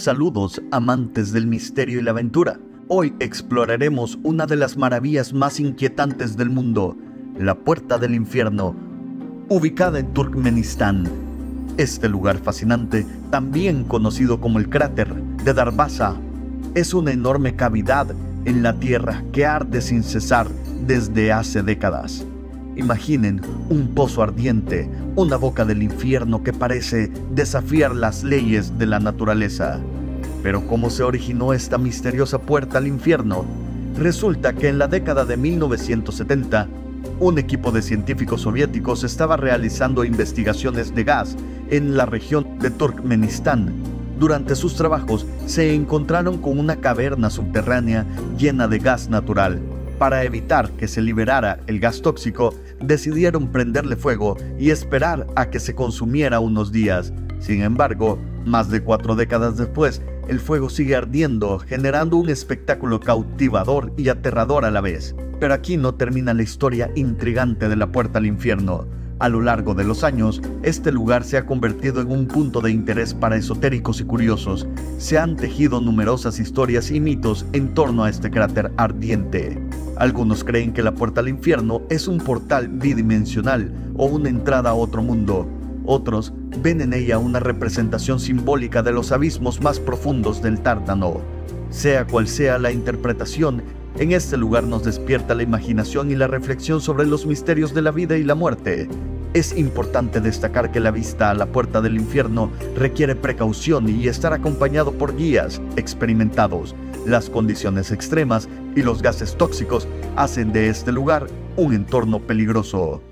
Saludos amantes del misterio y la aventura. Hoy exploraremos una de las maravillas más inquietantes del mundo, la Puerta del Infierno, ubicada en Turkmenistán. Este lugar fascinante, también conocido como el cráter de Darbaza, es una enorme cavidad en la tierra que arde sin cesar desde hace décadas. Imaginen un pozo ardiente, una boca del infierno que parece desafiar las leyes de la naturaleza. Pero ¿cómo se originó esta misteriosa puerta al infierno? Resulta que en la década de 1970, un equipo de científicos soviéticos estaba realizando investigaciones de gas en la región de Turkmenistán. Durante sus trabajos se encontraron con una caverna subterránea llena de gas natural para evitar que se liberara el gas tóxico, decidieron prenderle fuego y esperar a que se consumiera unos días. Sin embargo, más de cuatro décadas después, el fuego sigue ardiendo, generando un espectáculo cautivador y aterrador a la vez. Pero aquí no termina la historia intrigante de la puerta al infierno. A lo largo de los años, este lugar se ha convertido en un punto de interés para esotéricos y curiosos. Se han tejido numerosas historias y mitos en torno a este cráter ardiente. Algunos creen que la puerta al infierno es un portal bidimensional o una entrada a otro mundo. Otros ven en ella una representación simbólica de los abismos más profundos del tártano. Sea cual sea la interpretación, en este lugar nos despierta la imaginación y la reflexión sobre los misterios de la vida y la muerte. Es importante destacar que la vista a la puerta del infierno requiere precaución y estar acompañado por guías experimentados. Las condiciones extremas y los gases tóxicos hacen de este lugar un entorno peligroso.